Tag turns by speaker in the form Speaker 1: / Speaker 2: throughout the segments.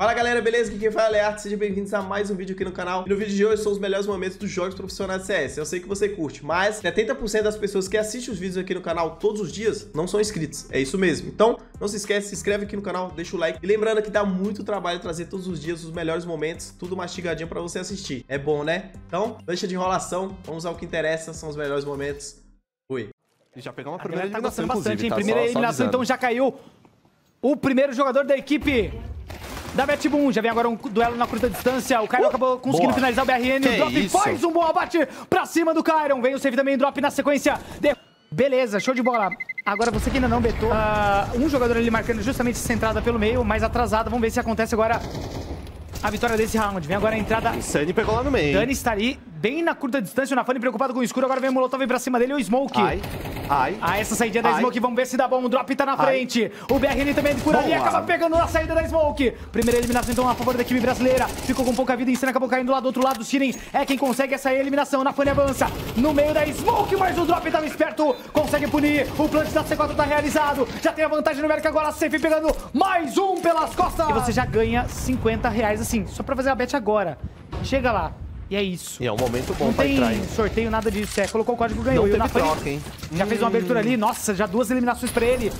Speaker 1: Fala galera, beleza? Aqui quem fala é Arte, sejam bem-vindos a mais um vídeo aqui no canal. E no vídeo de hoje são os melhores momentos dos jogos profissionais de CS. Eu sei que você curte, mas 70% das pessoas que assistem os vídeos aqui no canal todos os dias não são inscritos. É isso mesmo. Então, não se esquece, se inscreve aqui no canal, deixa o like. E lembrando que dá muito trabalho trazer todos os dias os melhores momentos, tudo mastigadinho pra você assistir. É bom, né? Então, deixa de enrolação, vamos ao que interessa, são os melhores momentos. Fui.
Speaker 2: Já pegou uma
Speaker 3: A
Speaker 2: primeira
Speaker 3: galera tá
Speaker 2: eliminação,
Speaker 3: gostando bastante, hein?
Speaker 2: tá?
Speaker 3: Primeira
Speaker 2: Só- só
Speaker 3: eliminação,
Speaker 2: avisando.
Speaker 3: então já caiu o primeiro jogador da equipe da Betboom. Já vem agora um duelo na curta distância. O Cairo acabou conseguindo
Speaker 2: boa.
Speaker 3: finalizar o BRN.
Speaker 2: Que
Speaker 3: o Drop
Speaker 2: isso?
Speaker 3: faz um bom abate pra cima do Kyron. Vem o save também, Drop na sequência. De- Beleza, show de bola. Agora você que ainda não betou. ah, um jogador ali marcando justamente essa entrada pelo meio, mais atrasada. Vamos ver se acontece agora a vitória desse round. Vem agora a entrada
Speaker 2: Sunny pegou lá no meio.
Speaker 3: Dani está ali, bem na curta distância, o Nafani preocupado com o escuro, agora vem o Molotov vem pra cima dele, o Smoke.
Speaker 2: Ai, ai.
Speaker 3: Ah, essa saída da
Speaker 2: Ai.
Speaker 3: Smoke, vamos ver se dá bom, o drop tá na
Speaker 2: Ai.
Speaker 3: frente. O BRN também por ali,
Speaker 2: Boa.
Speaker 3: acaba pegando na saída da Smoke. Primeira eliminação então a favor da equipe brasileira. Ficou com pouca vida, Insana acabou caindo lá do outro lado. O Siren é quem consegue essa eliminação. Nafani avança no meio da Smoke, mas o drop tava esperto, consegue punir. O plant da C4 tá realizado. Já tem a vantagem numérica agora, a Safe pegando mais um pelas costas. E você já ganha 50 reais assim, só pra fazer a bet agora. Chega lá. E é isso.
Speaker 2: E é um momento bom
Speaker 3: Não
Speaker 2: pra entrar, hein?
Speaker 3: sorteio, nada disso. É, colocou o código ganhou.
Speaker 2: Não
Speaker 3: E
Speaker 2: teve troca, hein?
Speaker 3: Já fez uma abertura ali. Nossa, já duas eliminações pra ele.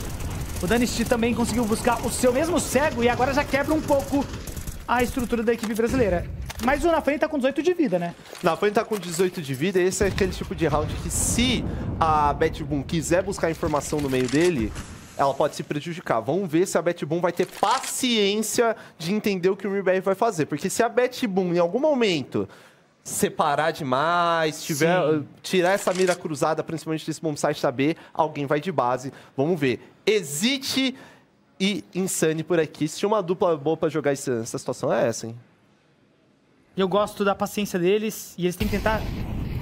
Speaker 3: O Danish também conseguiu buscar o seu mesmo cego e agora já quebra um pouco a estrutura da equipe brasileira. Mas o Nafani tá com 18 de vida, né?
Speaker 2: Na frente tá com 18 de vida, esse é aquele tipo de round que se a Betboom quiser buscar informação no meio dele, ela pode se prejudicar. Vamos ver se a Betboom vai ter paciência de entender o que o MBR vai fazer. Porque se a Betboom, em algum momento, separar demais, tiver,
Speaker 3: Sim.
Speaker 2: tirar essa mira cruzada, principalmente desse bombsite da B, alguém vai de base. Vamos ver. Exite e Insane por aqui. Se tinha uma dupla boa pra jogar essa, essa situação, é essa, hein?
Speaker 3: Eu gosto da paciência deles e eles têm que tentar,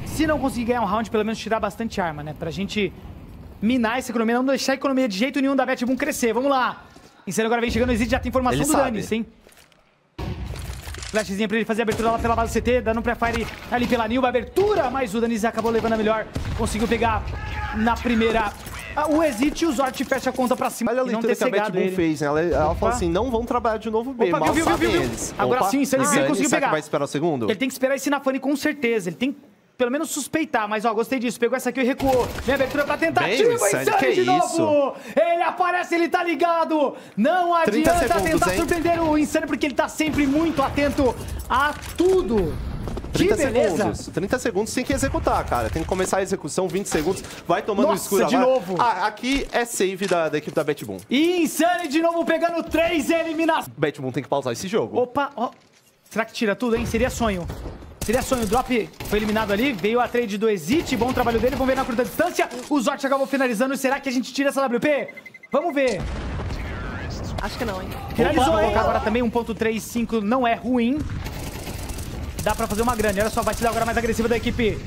Speaker 3: se não conseguir ganhar um round, pelo menos tirar bastante arma, né? Pra gente minar essa economia, não deixar a economia de jeito nenhum da Betboom crescer. Vamos lá! Insano agora vem chegando, existe já tem informação
Speaker 2: Ele
Speaker 3: do
Speaker 2: sabe.
Speaker 3: Danis, hein? Flashzinha pra ele fazer a abertura lá pela base CT, dando um pré-fire ali pela Nilba, abertura, mas o Danis acabou levando a melhor, conseguiu pegar na primeira ah, o exit e o Zort fecha a conta pra cima
Speaker 2: Olha a leitura que a
Speaker 3: ele.
Speaker 2: fez, né? Ela, ela falou assim, não vão trabalhar de novo B,
Speaker 3: Opa,
Speaker 2: mal
Speaker 3: viu, viu. Agora
Speaker 2: Opa,
Speaker 3: sim, se ele viu, conseguiu pegar.
Speaker 2: que vai esperar o segundo?
Speaker 3: Ele tem que esperar esse Nafani com certeza. Ele tem que pelo menos suspeitar. Mas ó, gostei disso. Pegou essa aqui e recuou. Vem abertura pra tentativa.
Speaker 2: Bem, Insane, que
Speaker 3: de novo.
Speaker 2: isso?
Speaker 3: Ele aparece, ele tá ligado. Não
Speaker 2: 30
Speaker 3: adianta
Speaker 2: segundos,
Speaker 3: tentar
Speaker 2: hein?
Speaker 3: surpreender o Insane porque ele tá sempre muito atento a tudo. Que
Speaker 2: 30
Speaker 3: beleza.
Speaker 2: segundos. 30 segundos tem que executar, cara. Tem que começar a execução, 20 segundos. Vai tomando
Speaker 3: Nossa,
Speaker 2: escuro
Speaker 3: de novo.
Speaker 2: Ah, aqui é save da, da equipe da Betboom.
Speaker 3: E Insane de novo pegando três eliminações.
Speaker 2: Betboom tem que pausar esse jogo.
Speaker 3: Opa, ó. Será que tira tudo, hein? Seria sonho. Seria sonho. O Drop foi eliminado ali. Veio a trade do Exit. Bom trabalho dele. Vamos ver na curta distância. O Zort acabou finalizando. Será que a gente tira essa WP? Vamos ver.
Speaker 4: Acho que não, hein?
Speaker 3: Finalizou,
Speaker 4: Opa,
Speaker 3: hein? Agora também 1.35 não é ruim. Dá pra fazer uma grande. Olha só a batida agora mais agressiva da equipe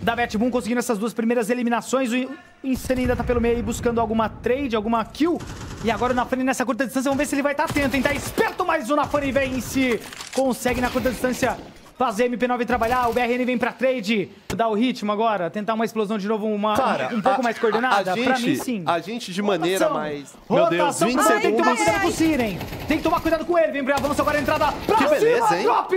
Speaker 3: da Betboom, conseguindo essas duas primeiras eliminações. O Insane ainda tá pelo meio aí buscando alguma trade, alguma kill. E agora o Nafani nessa curta distância, vamos ver se ele vai estar atento, hein? Tá esperto, mas o Nafani vence. Consegue na curta distância fazer MP9 trabalhar. O BRN vem pra trade. Dar o ritmo agora, tentar uma explosão de novo, uma,
Speaker 2: Cara,
Speaker 3: um pouco
Speaker 2: a-
Speaker 3: mais coordenada.
Speaker 2: A, a
Speaker 3: pra
Speaker 2: gente,
Speaker 3: mim, sim.
Speaker 2: A gente de maneira
Speaker 3: Rotação.
Speaker 2: mais. Meu Deus,
Speaker 3: Rotação
Speaker 2: 20
Speaker 3: pra ele, Tem que tomar
Speaker 2: segundos.
Speaker 3: cuidado com o Siren. Tem que tomar cuidado com ele. Vem pro avanço agora a entrada pra
Speaker 2: Que beleza,
Speaker 3: cima.
Speaker 2: hein?
Speaker 3: Drop.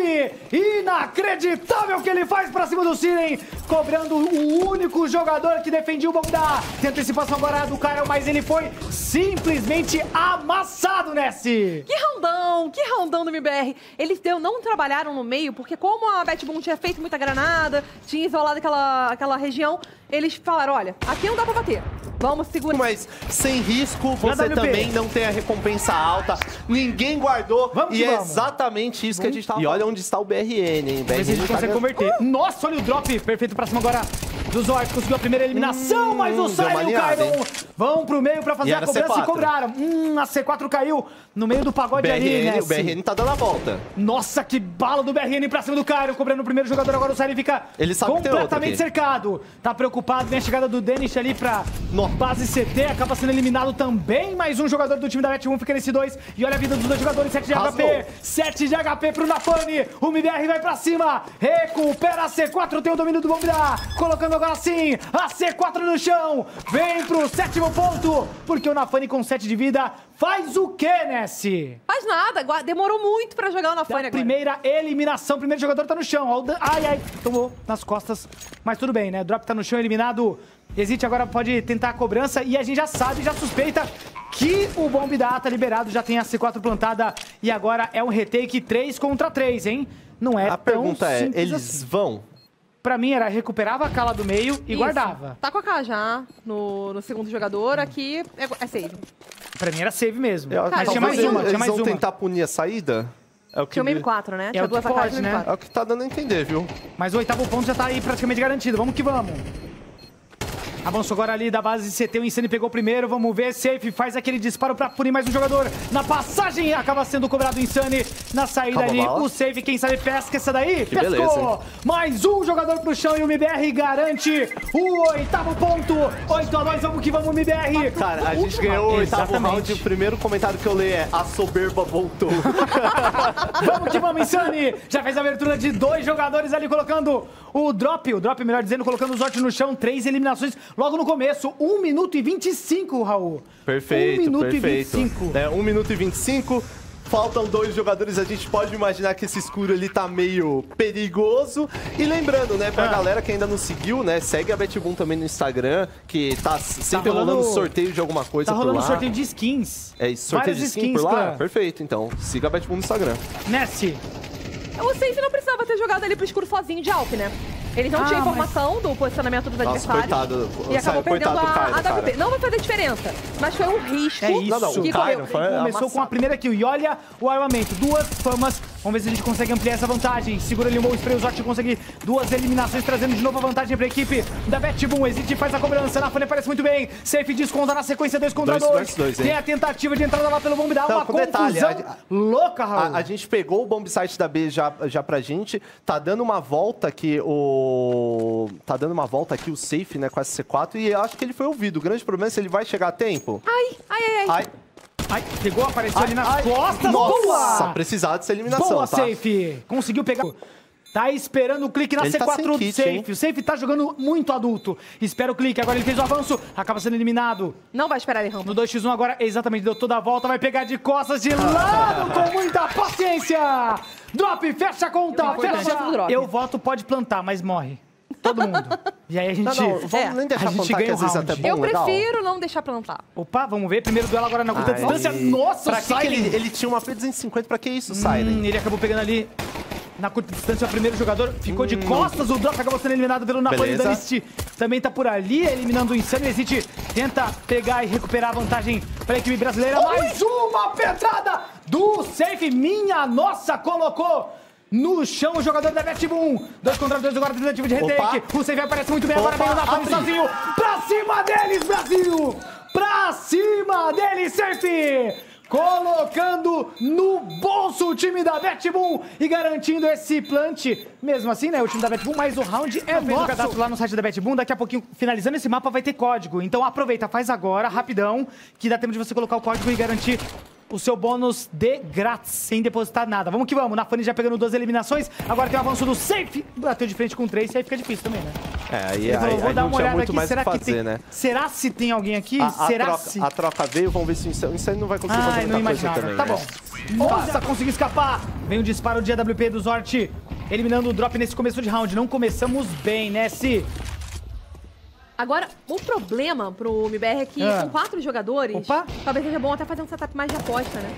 Speaker 3: Inacreditável que ele faz pra cima do Siren. Cobrando o único jogador que defendia o Bogdá. Tem antecipação agora do Caio, mas ele foi simplesmente amassado, Nessie.
Speaker 4: Que roundão, que roundão do MBR. Eles deu, não trabalharam no meio, porque como a Betboom tinha feito muita granada, tinha isolado aquela, aquela região, eles falaram, olha, aqui não dá pra bater. Vamos segurar.
Speaker 2: Mas sem risco, você também não tem a recompensa alta. Ninguém guardou.
Speaker 3: Vamos
Speaker 2: e é
Speaker 3: vamos.
Speaker 2: exatamente isso que a gente tava E olha onde está o BRN, hein?
Speaker 3: Vamos ver se a gente
Speaker 2: tá
Speaker 3: consegue
Speaker 2: ganhando-
Speaker 3: converter. Nossa, olha o drop perfeito pra cima agora do Zort. Conseguiu a primeira eliminação,
Speaker 2: Hum,
Speaker 3: mas o Sai e o Kyron vão pro meio pra fazer
Speaker 2: E
Speaker 3: a cobrança e
Speaker 2: C4.
Speaker 3: cobraram. Hum, a C4 caiu no meio do pagode ali,
Speaker 2: BRN,
Speaker 3: né?
Speaker 2: o BRN tá dando a volta.
Speaker 3: Nossa, que bala do BRN pra cima do Kyron, cobrando o primeiro jogador. Agora o Sai fica completamente cercado. Tá preocupado, vem a chegada do Danish ali pra
Speaker 2: No.
Speaker 3: base CT. Acaba sendo eliminado também. Mais um jogador do time da Bet1 fica nesse dois. E olha a vida dos dois jogadores, 7 de
Speaker 2: Rasgou.
Speaker 3: HP. 7 de HP pro Napani. O MBR vai pra cima. Recupera a C4, tem o domínio do. Colocando colocando agora sim a C4 no chão. Vem pro sétimo ponto, porque o Nafani com 7 de vida faz o quê, Nessie?
Speaker 4: Faz nada, demorou muito pra jogar o
Speaker 3: Da
Speaker 4: Nafone agora.
Speaker 3: primeira eliminação, o primeiro jogador tá no chão. O Ai, ai, tomou nas costas. Mas tudo bem, né? Drop tá no chão, eliminado. Existe agora pode tentar a cobrança e a gente já sabe, já suspeita que o Bomb da A tá liberado, já tem a C4 plantada e agora é um retake 3 contra 3, hein? Não é
Speaker 2: A
Speaker 3: tão
Speaker 2: pergunta é, eles
Speaker 3: assim.
Speaker 2: vão?
Speaker 3: Pra mim era recuperava a cala do meio e
Speaker 4: Isso.
Speaker 3: guardava.
Speaker 4: Tá com a K já no, no segundo jogador, aqui é, é save.
Speaker 3: Pra mim era save mesmo.
Speaker 2: Eu-
Speaker 4: Cara,
Speaker 3: Mas tinha mais uma,
Speaker 2: eles
Speaker 3: tinha mais
Speaker 2: vão
Speaker 3: uma.
Speaker 2: tentar punir a saída? É o que,
Speaker 4: Tinha o M4, né?
Speaker 3: É
Speaker 4: Tinha duas
Speaker 3: né?
Speaker 4: M4.
Speaker 2: é o que tá dando a entender, viu?
Speaker 3: Mas o oitavo ponto já tá aí praticamente garantido. Vamos que vamos. Avançou agora ali da base de CT, o Insane pegou o primeiro, vamos ver, Safe faz aquele disparo pra punir mais um jogador. Na passagem acaba sendo cobrado o Insane, na saída
Speaker 2: Calma,
Speaker 3: ali
Speaker 2: bala.
Speaker 3: o Safe, quem sabe pesca essa daí,
Speaker 2: Que
Speaker 3: pescou.
Speaker 2: beleza,
Speaker 3: mais um jogador pro chão e o MBR garante o oitavo ponto. 8 a 2 vamos que vamos MBR.
Speaker 2: Cara, a gente ganhou o oitavo
Speaker 3: Exatamente.
Speaker 2: round. O primeiro comentário que eu leio é a soberba voltou.
Speaker 3: Vamos que vamos, Insane! Já fez a abertura de dois jogadores ali colocando o drop, o drop, melhor dizendo, colocando os Zorte no chão, três eliminações logo no começo. 1 minuto e 25, Raul.
Speaker 2: Perfeito,
Speaker 3: 1 minuto
Speaker 2: perfeito.
Speaker 3: e 25.
Speaker 2: É, 1 minuto e 25. Faltam dois jogadores, a gente pode imaginar que esse escuro ali tá meio perigoso. E lembrando, né, pra
Speaker 3: Ah.
Speaker 2: galera que ainda não seguiu, né, segue a Betboom também no Instagram, que tá sempre
Speaker 3: rolando-
Speaker 2: rolando sorteio de alguma coisa
Speaker 3: Tá
Speaker 2: por
Speaker 3: rolando
Speaker 2: lá.
Speaker 3: sorteio de skins.
Speaker 2: É isso, sorteio
Speaker 3: Várias
Speaker 2: de skin por lá?
Speaker 3: clã.
Speaker 2: Perfeito, então. Siga a Betboom no Instagram.
Speaker 3: Nessie.
Speaker 4: O Safe não precisava ter jogado ali pro escuro sozinho de Alp, né? Ele não
Speaker 3: Ah,
Speaker 4: tinha
Speaker 3: mas-
Speaker 4: informação do posicionamento dos
Speaker 2: Nossa,
Speaker 4: adversários.
Speaker 2: coitado.
Speaker 4: E acabou
Speaker 2: Sabe,
Speaker 4: perdendo a,
Speaker 2: Caio,
Speaker 4: a WP.
Speaker 2: cara.
Speaker 4: Não vai fazer diferença, mas foi um risco
Speaker 3: É isso.
Speaker 2: Não, não, o
Speaker 4: que
Speaker 2: Caio
Speaker 4: correu.
Speaker 2: foi
Speaker 3: Começou
Speaker 2: amassado.
Speaker 3: com a primeira kill. E olha o armamento. Duas famas. Vamos ver se a gente consegue ampliar essa vantagem. Segura ali o Mo Spray. O Zort consegue duas eliminações, trazendo de novo a vantagem pra equipe da Betboom. Exit faz a cobrança. Na folha parece muito bem. Safe desconta na sequência 2 contra
Speaker 2: Dois
Speaker 3: 2.
Speaker 2: versus dois, hein?
Speaker 3: Tem a tentativa de entrada lá pelo bomb. Dá
Speaker 2: Não,
Speaker 3: uma confusão
Speaker 2: detalhe, a-
Speaker 3: louca, Raul.
Speaker 2: A, a gente pegou o bomb site da B já, já pra gente. Tá dando uma volta aqui o. Tá dando uma volta aqui o safe, né, com essa C4. E eu acho que ele foi ouvido. O grande problema é se ele vai chegar a tempo.
Speaker 4: Ai, ai, ai, ai.
Speaker 2: Ai,
Speaker 3: Ai, pegou, apareceu ali nas
Speaker 2: ai,
Speaker 3: costas.
Speaker 2: Nossa,
Speaker 3: Boa!
Speaker 2: precisava dessa eliminação,
Speaker 3: Boa,
Speaker 2: tá?
Speaker 3: Safe. Conseguiu pegar. Tá esperando o clique na
Speaker 2: Ele tá
Speaker 3: C4
Speaker 2: sem
Speaker 3: do
Speaker 2: kit,
Speaker 3: Safe.
Speaker 2: hein?
Speaker 3: O Safe tá jogando muito adulto. Espera o clique. Agora ele fez o avanço. Acaba sendo eliminado.
Speaker 4: Não vai esperar ele rampa.
Speaker 3: No 2x1 agora, exatamente, deu toda a volta. Vai pegar de costas de lado com muita paciência. Drop, fecha a conta, fecha. Eu voto, pode plantar, mas morre. Todo mundo. E aí a gente...
Speaker 2: Não, não, vamos
Speaker 4: É.
Speaker 2: nem
Speaker 3: A
Speaker 2: deixar
Speaker 3: gente
Speaker 2: contar que
Speaker 3: ganha o round.
Speaker 2: até bom,
Speaker 4: Eu
Speaker 2: legal.
Speaker 4: prefiro não deixar plantar.
Speaker 3: Opa, vamos ver. Primeiro duelo agora na curta
Speaker 2: Ai.
Speaker 3: distância. Nossa,
Speaker 2: Pra
Speaker 3: o
Speaker 2: que que ele, ele tinha uma P250, pra que isso, Siren?
Speaker 3: Hum, ele acabou pegando ali na curta distância o primeiro jogador. Ficou de costas, o Drop acabou sendo eliminado pelo Napoli. Danist. Também tá por ali, eliminando o Insano. Exit tenta pegar e recuperar a vantagem para a equipe brasileira. Mais uma pedrada do Safe. Minha nossa, colocou no chão o jogador da Betboom. Dois contra dois agora, tentativa de retake.
Speaker 2: Opa.
Speaker 3: O Safe aparece muito bem, agora
Speaker 2: Opa,
Speaker 3: vem o Napoli
Speaker 2: abre.
Speaker 3: sozinho. Pra cima deles, Brasil! Pra cima deles, Safe! Colocando no bolso o time da Betboom e garantindo esse plant. Mesmo assim, né? O time da Betboom, mas o round é
Speaker 2: o
Speaker 3: nosso.
Speaker 2: cadastro
Speaker 3: lá no site da Betboom. Daqui a pouquinho, finalizando esse mapa, vai ter código. Então aproveita, faz agora, rapidão, que dá tempo de você colocar o código e garantir o seu bônus de grátis, sem depositar nada. Vamos que vamos. Na Fanny já pegando duas eliminações. Agora tem o avanço do Safe. Bateu de frente com três, e aí fica difícil também, né?
Speaker 2: É, aí,
Speaker 3: Ele falou,
Speaker 2: aí,
Speaker 3: vou
Speaker 2: aí
Speaker 3: dar uma olhada aqui. Será
Speaker 2: que
Speaker 3: que
Speaker 2: fazer,
Speaker 3: tem...
Speaker 2: né?
Speaker 3: Será se tem alguém aqui?
Speaker 2: A, a
Speaker 3: Será
Speaker 2: troca,
Speaker 3: se...
Speaker 2: a troca veio, vamos ver se o Insane, não vai conseguir
Speaker 3: Ai,
Speaker 2: fazer
Speaker 3: não imaginava.
Speaker 2: também.
Speaker 3: Tá
Speaker 2: né?
Speaker 3: bom. Nossa, conseguiu escapar. Vem o disparo de AWP do Zort. Eliminando o drop nesse começo de round. Não começamos bem, né, Si?
Speaker 4: Agora, o problema pro MBR é que
Speaker 3: Ah.
Speaker 4: com quatro jogadores,
Speaker 3: Opa.
Speaker 4: talvez seja bom até fazer um setup mais de aposta, né?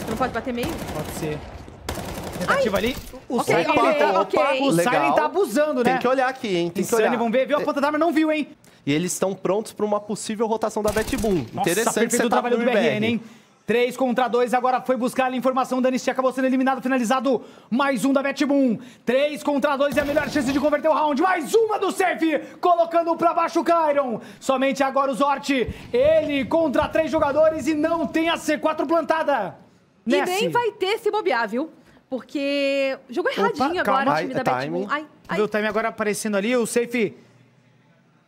Speaker 4: Você não pode bater meio?
Speaker 3: Pode ser. Tentativa ali. O
Speaker 4: Ok,
Speaker 3: Siren,
Speaker 4: ok,
Speaker 3: ele tá,
Speaker 4: ok.
Speaker 3: o. Siren tá abusando, né?
Speaker 2: Tem que olhar aqui, hein? Tem que olhar.
Speaker 3: vamos ver. Viu a ponta da arma? Não viu, hein?
Speaker 2: E eles estão prontos para uma possível rotação da Betboom.
Speaker 3: Nossa,
Speaker 2: Interessante
Speaker 3: o
Speaker 2: setup
Speaker 3: trabalho do
Speaker 2: do
Speaker 3: BRN, hein? 3 contra 2, agora foi buscar a informação. Danisti acabou sendo eliminado, finalizado. Mais um da Betboom. 3 contra 2 é a melhor chance de converter o round. Mais uma do Safe, colocando pra baixo o Kyron. Somente agora o Zort. Ele contra três jogadores e não tem a C4 plantada.
Speaker 4: E
Speaker 3: Nessie.
Speaker 4: nem vai ter se bobear, viu? Porque jogou erradinho
Speaker 3: calma.
Speaker 4: agora o time
Speaker 2: Ai,
Speaker 4: da. Betboom. Ai, ai.
Speaker 3: Vê o time agora aparecendo ali, o Safe.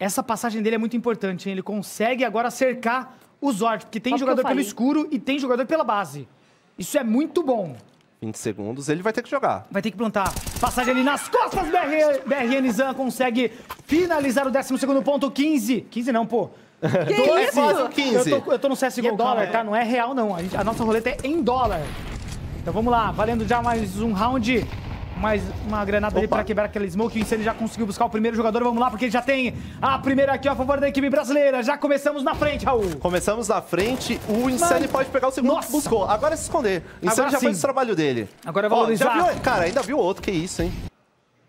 Speaker 3: Essa passagem dele é muito importante, hein? Ele consegue agora cercar o Zort, porque tem
Speaker 4: Só
Speaker 3: jogador pelo escuro e tem jogador pela base. Isso é muito bom.
Speaker 2: 20 segundos, ele vai ter que jogar.
Speaker 3: Vai ter que plantar. Passagem ali nas costas. BR, BRN Zan consegue finalizar o 12 ponto. 15. 15 não, pô.
Speaker 4: Que
Speaker 2: É
Speaker 4: isso?
Speaker 2: quase o 15.
Speaker 3: Eu tô, eu tô no CSGO
Speaker 4: Pô,
Speaker 3: dólar, tá? Não é real, não. A, gente- a nossa roleta é em dólar. Então vamos lá, valendo já mais um round. Mais uma granada ali
Speaker 2: Opa.
Speaker 3: pra quebrar aquele smoke. O Insane já conseguiu buscar o primeiro jogador. Vamos lá, porque ele já tem a primeira aqui ó, a favor da equipe brasileira. Já começamos na frente, Raul.
Speaker 2: Começamos na frente, o Insane
Speaker 3: Mano,
Speaker 2: pode pegar o segundo
Speaker 3: nossa.
Speaker 2: buscou. Agora é se esconder. O Insane
Speaker 3: Agora
Speaker 2: já
Speaker 3: sim.
Speaker 2: fez o trabalho dele.
Speaker 3: Agora
Speaker 2: Ó,
Speaker 3: valorizar.
Speaker 2: já viu, cara, ainda viu outro, que isso, hein?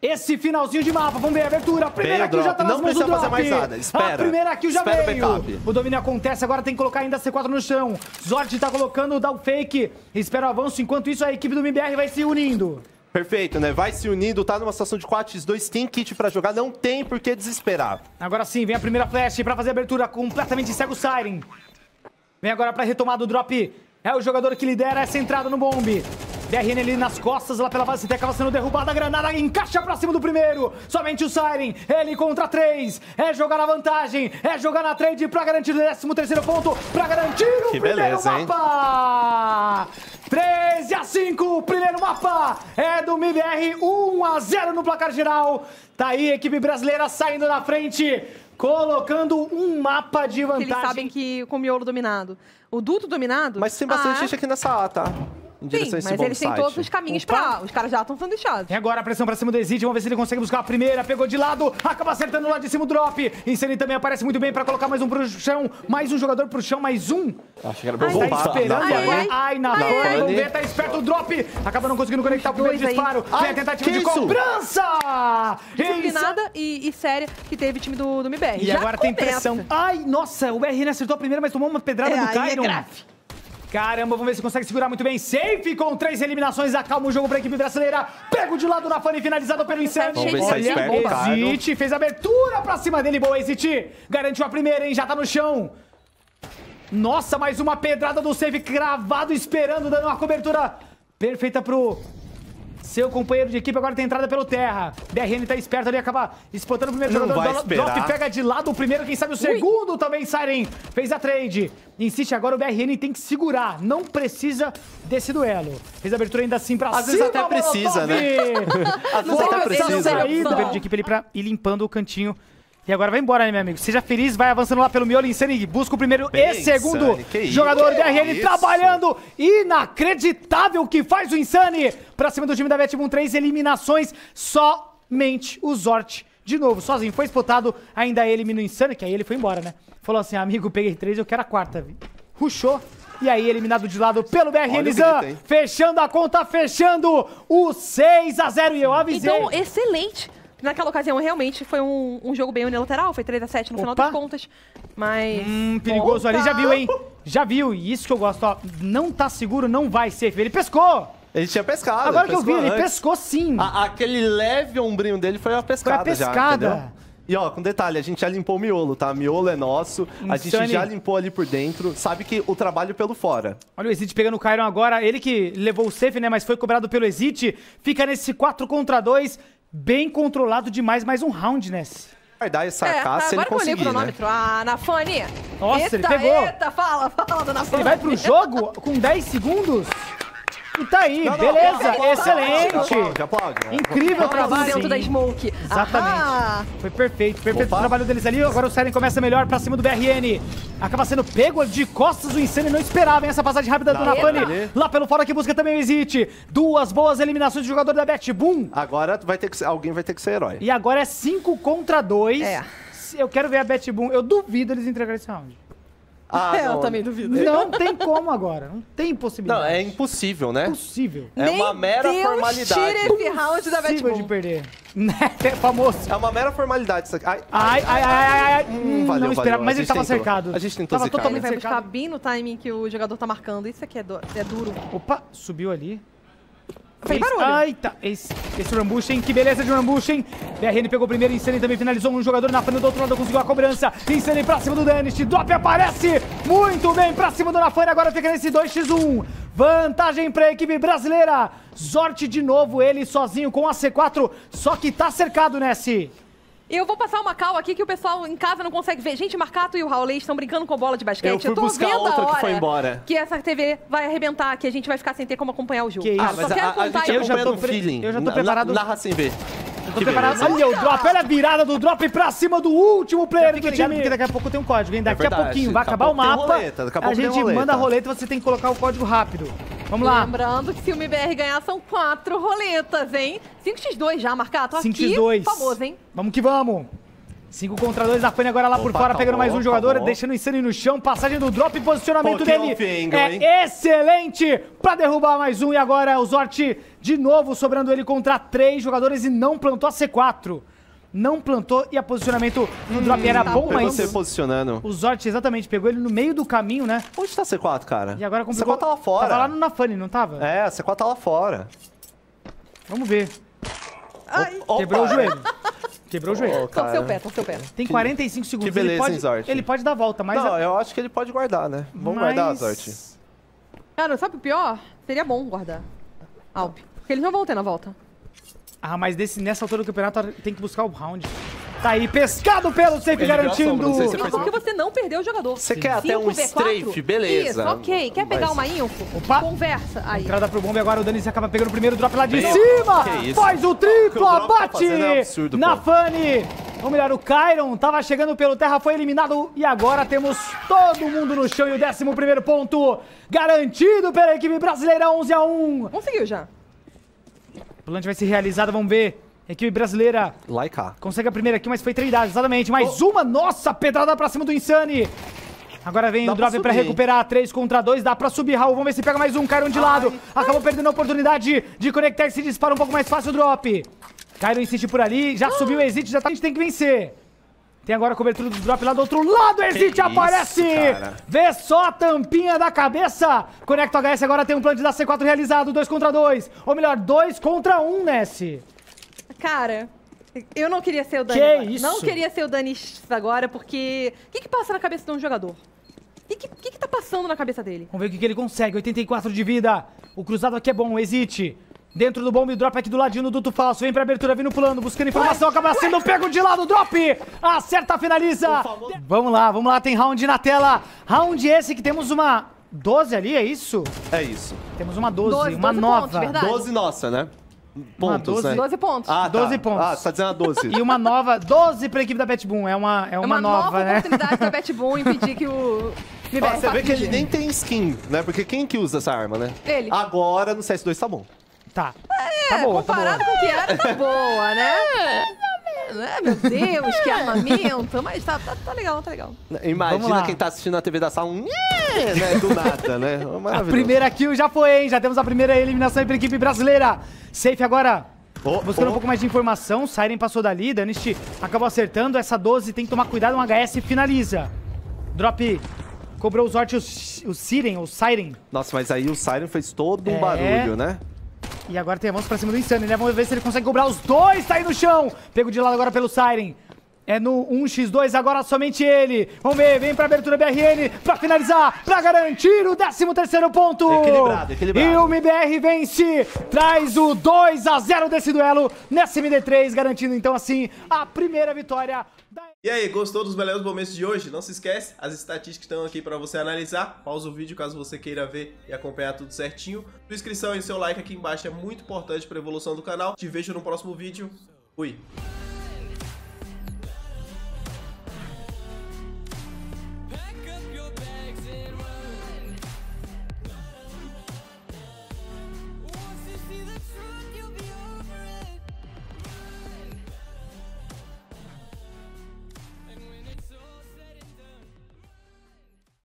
Speaker 3: Esse finalzinho de mapa, vamos ver a abertura. A primeira
Speaker 2: o
Speaker 3: kill já tá nas
Speaker 2: Não precisa fazer mais nada, espera.
Speaker 3: A primeira kill já
Speaker 2: Espera o
Speaker 3: veio.
Speaker 2: backup.
Speaker 3: O domínio acontece, agora tem que colocar ainda C4 no chão. Zord tá colocando o down fake. Espera o avanço, enquanto isso a equipe do MBR vai se unindo.
Speaker 2: Perfeito, né? Vai se unindo, tá numa situação de 4x2, tem kit pra jogar, não tem por que desesperar.
Speaker 3: Agora sim, vem a primeira flash pra fazer a abertura completamente cego o Siren. Vem agora pra retomada do drop. É o jogador que lidera essa entrada no bombe. BRN ali nas costas, lá pela base, CT acaba sendo derrubada. A granada encaixa pra cima do primeiro. Somente o Siren. Ele contra três. É jogar na vantagem. É jogar na trade pra garantir o 13 terceiro ponto. Pra garantir o
Speaker 2: Que
Speaker 3: primeiro
Speaker 2: beleza, hein?
Speaker 3: mapa. 13 a 5. O primeiro mapa é do MBR. 1 a 0 no placar geral. Tá aí a equipe brasileira saindo na frente. Colocando um mapa de vantagem.
Speaker 4: eles sabem que com o miolo dominado. O duto dominado.
Speaker 2: Mas tem bastante
Speaker 4: ah,
Speaker 2: gente aqui nessa A, tá? Em
Speaker 4: Sim,
Speaker 2: direção a esse
Speaker 4: mas
Speaker 2: bom
Speaker 4: eles têm
Speaker 2: site.
Speaker 4: todos os caminhos
Speaker 3: Opa.
Speaker 4: pra. Os caras já estão sendo deixados.
Speaker 3: E agora a pressão pra cima do Exit, vamos ver se ele consegue buscar a primeira, pegou de lado, acaba acertando lá de cima o drop. Insane também aparece muito bem pra colocar mais um pro chão, mais um jogador pro chão, mais um.
Speaker 5: Acho que era pra
Speaker 4: Ai,
Speaker 3: Tá
Speaker 5: voltar.
Speaker 2: Opa,
Speaker 3: esperando
Speaker 4: Ai, ai,
Speaker 3: agora,
Speaker 4: ai.
Speaker 3: ai, na
Speaker 4: Ai,
Speaker 2: ai.
Speaker 3: vamos ver, tá esperto o drop, acaba não conseguindo conectar o primeiro
Speaker 4: dois aí.
Speaker 3: disparo, vem a
Speaker 2: Ai,
Speaker 3: tentativa de
Speaker 2: isso?
Speaker 3: cobrança!
Speaker 4: Disciplinada e, e séria que teve o time do, do MBR.
Speaker 3: E
Speaker 4: Já
Speaker 3: agora tem
Speaker 4: começa.
Speaker 3: pressão. Ai, nossa, o BRN acertou a primeira, mas tomou uma pedrada
Speaker 4: É,
Speaker 3: do
Speaker 4: é
Speaker 3: Kyron.
Speaker 4: grave.
Speaker 3: Caramba, vamos ver se consegue segurar muito bem. Safe com três eliminações, acalma o jogo pra equipe brasileira. Pego de lado na fone, finalizado pelo Insane.
Speaker 4: Vamos
Speaker 2: ver se esperto o Kyron.
Speaker 3: Exit fez abertura pra cima dele. Boa, Exit. Garantiu a primeira, hein? Já tá no chão. Nossa, mais uma pedrada do Safe cravado, esperando, dando uma cobertura perfeita pro seu companheiro de equipe. Agora tem entrada pelo terra. DRN tá esperto ali, acaba spotando o primeiro
Speaker 2: Não
Speaker 3: jogador.
Speaker 2: vai
Speaker 3: do-
Speaker 2: esperar.
Speaker 3: Drop pega de lado o primeiro, quem sabe o segundo também. Siren fez a trade. Insiste agora, o BRN tem que segurar. Não precisa desse duelo. Fez a abertura ainda assim pra
Speaker 2: Às
Speaker 3: cima.
Speaker 2: vezes até precisa, né? Às vezes até precisa.
Speaker 3: do meio de equipe ali pra ir limpando o cantinho. E agora vai embora, né, meu amigo? Seja feliz, vai avançando lá pelo miolo. Insane busca o primeiro
Speaker 2: Bem,
Speaker 3: e segundo
Speaker 2: Insane,
Speaker 3: jogador
Speaker 2: que
Speaker 3: DRN
Speaker 2: isso.
Speaker 3: trabalhando. Inacreditável o que faz o Insane pra cima do time da Betboom. Três eliminações, somente o Zort. De novo, sozinho. Foi spotado, ainda elimina o Insane, que aí ele foi embora, né? Falou assim, amigo, peguei três, eu quero a quarta. Ruxou. E aí, eliminado de lado pelo BRN Zan. Fechando a conta, fechando o 6 a 0 E eu avisei.
Speaker 4: Então, excelente. Naquela ocasião, realmente, foi um, um jogo bem unilateral. Foi 3x7 no final
Speaker 3: Opa.
Speaker 4: das contas. Mas...
Speaker 3: Hum, perigoso ali, já viu, hein? Já viu, e isso que eu gosto, ó. Não tá seguro, não vai safe. Ele pescou!
Speaker 2: Ele tinha pescado.
Speaker 3: Agora que eu vi,
Speaker 2: pescou
Speaker 3: ele
Speaker 2: antes.
Speaker 3: pescou sim.
Speaker 2: A- aquele leve ombrinho dele foi a pescada,
Speaker 3: Foi a
Speaker 2: já,
Speaker 3: pescada.
Speaker 2: entendeu? E ó, com detalhe, a gente já limpou o miolo, tá? Miolo é nosso, a gente
Speaker 3: Insane.
Speaker 2: já limpou ali por dentro, sabe que o trabalho pelo fora.
Speaker 3: Olha o Exit pegando o Kyron agora. Ele que levou o safe, né? Mas foi cobrado pelo Exit. Fica nesse 4 contra 2. Bem controlado demais. Mais um round, né?
Speaker 2: Guardar essa
Speaker 4: É,
Speaker 2: caça se ele
Speaker 4: agora
Speaker 2: conseguir, né?
Speaker 4: cronômetro. Ah, Nafone.
Speaker 3: Nossa,
Speaker 4: eita,
Speaker 3: ele pegou.
Speaker 4: Eita, fala, fala, dona Nafone.
Speaker 3: Ele vai pro jogo com 10 segundos. E tá aí,
Speaker 2: Não, não,
Speaker 3: beleza,
Speaker 2: aplaude,
Speaker 3: excelente.
Speaker 2: Aplaude, aplaude.
Speaker 3: Incrível trabalho.
Speaker 4: dentro da Smoke.
Speaker 3: Exatamente.
Speaker 4: Ah,
Speaker 3: Foi perfeito, perfeito
Speaker 2: Opa.
Speaker 3: o trabalho deles ali. Agora o Siren começa melhor pra cima do BRN. Acaba sendo pego de costas o Insane. Não esperava hein, essa passagem rápida do
Speaker 2: Não,
Speaker 3: Nafani.
Speaker 2: ali.
Speaker 3: Lá pelo fora que busca também o Exit. Duas boas eliminações do jogador da Bet Boom.
Speaker 2: Agora vai ter que ser, alguém vai ter que ser herói.
Speaker 3: E agora é 5 contra 2.
Speaker 4: É.
Speaker 3: Eu quero ver a Bet Boom. Eu duvido eles entregarem esse round.
Speaker 2: Ah,
Speaker 4: eu
Speaker 2: não.
Speaker 4: também duvido.
Speaker 3: Não tem como agora. Não tem possibilidade.
Speaker 2: Não, é impossível, né?
Speaker 3: impossível.
Speaker 2: É uma mera
Speaker 4: Deus
Speaker 2: formalidade.
Speaker 4: tira esse round da
Speaker 3: Impossível de perder. Né? É famoso.
Speaker 2: É uma mera formalidade isso aqui. Ai,
Speaker 3: Ai, ai, ai, ai, ai.
Speaker 2: Hum,
Speaker 3: Hum,
Speaker 2: valeu,
Speaker 3: não esperava,
Speaker 2: valeu.
Speaker 3: mas
Speaker 2: A
Speaker 3: ele
Speaker 2: gente
Speaker 3: tava
Speaker 2: tentou.
Speaker 3: cercado.
Speaker 2: A gente tentou
Speaker 3: Tava
Speaker 2: zicar.
Speaker 4: Ele
Speaker 3: totalmente
Speaker 4: vai buscar
Speaker 3: cercado.
Speaker 4: bem no timing que o jogador tá marcando. Isso aqui é, du- é duro.
Speaker 3: Opa, subiu ali.
Speaker 4: Fez
Speaker 3: Esse-
Speaker 4: barulho.
Speaker 3: Ai, tá. Esse, esse Rambush, hein? Que beleza de Rambush, hein? BRN pegou o primeiro, Insane também finalizou um jogador na frente do outro lado, conseguiu a cobrança. Insane pra cima do Danish. Drop aparece muito bem pra cima do Nafane. Agora fica nesse 2x1. Vantagem pra equipe brasileira. Zorte de novo, ele sozinho com a C4. Só que tá cercado, Nessie.
Speaker 4: Eu vou passar uma cal aqui que o pessoal em casa não consegue ver. Gente, Marcato e o Raulês estão brincando com bola de basquete.
Speaker 2: Eu fui
Speaker 4: tô
Speaker 2: buscar
Speaker 4: vendo
Speaker 2: outra
Speaker 4: a
Speaker 2: que
Speaker 4: hora
Speaker 2: foi embora.
Speaker 4: que essa TV vai arrebentar, que a gente vai ficar sem ter como acompanhar o jogo.
Speaker 3: Que isso.
Speaker 4: Ah, só
Speaker 2: mas
Speaker 4: quero
Speaker 2: a, a gente
Speaker 3: eu já tô
Speaker 2: feeling.
Speaker 3: eu já tô preparado-
Speaker 2: na- Narra sem ver.
Speaker 3: Eu tô
Speaker 2: Que
Speaker 3: preparado. Olha o drop, olha a virada do drop pra cima do último player do time. Porque daqui a pouco tem um código, hein? Daqui a
Speaker 2: verdade.
Speaker 3: pouquinho vai
Speaker 2: a
Speaker 3: acabar o mapa.
Speaker 2: roleta, a
Speaker 3: a gente
Speaker 2: roleta.
Speaker 3: manda a roleta e você tem que colocar o código rápido. Vamos lá.
Speaker 4: Lembrando que se o MBR ganhar, são quatro roletas, hein? 5x2 já, Marcato. Aqui,
Speaker 3: 5x2.
Speaker 4: famoso, hein?
Speaker 3: Vamos que vamos. 5 contra 2, a Fanny agora lá por
Speaker 2: Opa,
Speaker 3: fora, pegando mais um
Speaker 2: acabou,
Speaker 3: jogador,
Speaker 2: acabou.
Speaker 3: deixando o Insane no chão, passagem do drop, posicionamento
Speaker 2: Pô, que
Speaker 3: dele
Speaker 2: off-angle,
Speaker 3: é
Speaker 2: hein?
Speaker 3: excelente pra derrubar mais um. E agora o Zort de novo sobrando ele contra três jogadores e não plantou a C4. Não plantou e a posicionamento do drop era
Speaker 4: tá
Speaker 3: bom, mas
Speaker 2: você posicionando.
Speaker 3: o Zort exatamente pegou ele no meio do caminho, né?
Speaker 2: Onde tá C4, cara?
Speaker 3: E agora complicou.
Speaker 2: C4 tá lá fora.
Speaker 3: Tava lá no Nafani, não tava?
Speaker 2: É, a C4 tá lá fora.
Speaker 3: Vamos ver.
Speaker 4: Ai,
Speaker 2: Opa.
Speaker 3: Quebrou o joelho. Quebrou o joelho.
Speaker 4: No seu pé, no seu pé.
Speaker 3: Tem 45 segundos.
Speaker 2: beleza,
Speaker 3: ele pode,
Speaker 2: hein, Zort?
Speaker 3: Ele pode dar a volta, mas...
Speaker 2: Não,
Speaker 3: a-
Speaker 2: eu acho que ele pode guardar, né? Vamos
Speaker 3: mas-
Speaker 2: guardar, Zort.
Speaker 4: Cara, sabe o pior? Seria bom guardar. Alp. Porque eles não vão ter na volta.
Speaker 3: Ah, mas desse, nessa altura do campeonato tem que buscar o round. Tá aí, pescado pelo safe
Speaker 2: Ele
Speaker 3: garantindo.
Speaker 2: sombra, se
Speaker 4: porque você não perdeu o jogador.
Speaker 2: Você quer até um
Speaker 4: 5v4?
Speaker 2: strafe, beleza.
Speaker 4: Isso, ok. Quer pegar
Speaker 2: Mas-
Speaker 4: uma info?
Speaker 3: Opa.
Speaker 4: Conversa. Aí.
Speaker 3: Entrada pro bombe agora, o Dani acaba pegando o primeiro drop lá de
Speaker 2: Bem,
Speaker 3: cima.
Speaker 2: que isso.
Speaker 3: Faz o
Speaker 2: que
Speaker 3: triplo,
Speaker 2: o drop tá
Speaker 3: abate
Speaker 2: é um absurdo,
Speaker 3: na
Speaker 2: pô.
Speaker 3: Fanny. Ou melhor, o Kyron tava chegando pelo terra, foi eliminado e agora temos todo mundo no chão e o 11 primeiro ponto garantido pela equipe brasileira 11 a 1.
Speaker 4: Conseguiu já.
Speaker 3: O plant vai ser realizado, vamos ver. Equipe brasileira
Speaker 2: cá.
Speaker 3: Consegue a primeira aqui, mas foi tradeado, exatamente. Mais uma, nossa, pedrada pra cima do Insane. Agora vem
Speaker 2: Dá
Speaker 3: o drop
Speaker 2: pra
Speaker 3: pra, recuperar, 3 contra 2, dá pra subir, Raul. Vamos ver se pega mais um, Cairo de lado. Acabou perdendo a oportunidade de conectar e se dispara um pouco mais fácil o drop. Cairo insiste por ali, já subiu o exit, já tá, a gente tem que vencer. Tem agora a cobertura do drop lá do outro lado, o exit
Speaker 2: isso,
Speaker 3: aparece!
Speaker 2: cara.
Speaker 3: Vê só a tampinha da cabeça! Conecta o HS, agora tem um plant da C4 realizado, 2 contra 2. Ou melhor, 2 contra 1, um, Ness.
Speaker 4: Cara, eu não queria ser o Dani
Speaker 3: Que
Speaker 4: agora.
Speaker 3: isso?
Speaker 4: Não queria ser o Dani agora, porque... O que que passa na cabeça de um jogador? O que, que, que que tá passando na cabeça dele?
Speaker 3: Vamos ver o que, que ele consegue. 84 de vida. O cruzado aqui é bom. Exit. Dentro do bomb drop aqui do ladinho do duto falso. Vem pra abertura, vindo pulando, buscando informação. Acaba sendo pego de lado. Drop. Acerta, finaliza. Vamos lá, vamos lá. Tem round na tela. Round esse que temos uma 12 ali, é isso?
Speaker 2: É isso.
Speaker 3: Temos uma 12,
Speaker 4: 12,
Speaker 3: uma
Speaker 4: 12
Speaker 3: nova.
Speaker 4: pontos, verdade.
Speaker 2: 12 nossa, né? Pontos,
Speaker 3: 12.
Speaker 2: né?
Speaker 4: 12 pontos.
Speaker 2: Ah, tá.
Speaker 3: 12 pontos.
Speaker 2: Ah, você tá dizendo a 12.
Speaker 3: E uma nova, 12 pra equipe da Betboom. É uma, é uma,
Speaker 4: é uma nova,
Speaker 3: né?
Speaker 4: oportunidade da Betboom impedir que o...
Speaker 2: Ó, você vê que ele nem tem skin, né? Porque quem que usa essa arma, né?
Speaker 4: Ele.
Speaker 2: Agora no CS2 tá bom.
Speaker 3: Tá.
Speaker 4: É,
Speaker 3: tá boa, tá
Speaker 4: comparado
Speaker 3: boa.
Speaker 4: com o que era, tá boa, né? É, Meu Deus, que armamento. Mas tá, tá, tá legal, tá legal.
Speaker 2: Imagina quem tá assistindo a TV da sala, um né? Do nada, né?
Speaker 3: A
Speaker 2: Maravilhoso.
Speaker 3: primeira kill já foi, hein? Já temos a primeira eliminação aí pra equipe brasileira. Safe agora.
Speaker 2: Oh,
Speaker 3: Buscando
Speaker 2: oh.
Speaker 3: um pouco mais de informação, Siren passou dali, Danist acabou acertando. Essa 12 tem que tomar cuidado, um HS finaliza. Drop cobrou os Zort, o, o Siren, o Siren.
Speaker 2: Nossa, mas aí o Siren fez todo um
Speaker 3: É.
Speaker 2: barulho, né?
Speaker 3: E agora tem a mão pra cima do Insane, né? Vamos ver se ele consegue cobrar os dois, tá aí no chão. Pego de lado agora pelo Siren. É no 1x2, agora somente ele. Vamos ver, vem pra abertura BRN pra finalizar, pra garantir o 13º ponto.
Speaker 2: Equilibrado, equilibrado.
Speaker 3: E o MBR vence, traz o 2 a 0 desse duelo nessa MD3, garantindo então assim a primeira vitória da
Speaker 1: E aí, gostou dos melhores momentos de hoje? Não se esquece, as estatísticas estão aqui para você analisar. Pausa o vídeo caso você queira ver e acompanhar tudo certinho. Sua inscrição e seu like aqui embaixo é muito importante para a evolução do canal. Te vejo no próximo vídeo. Fui!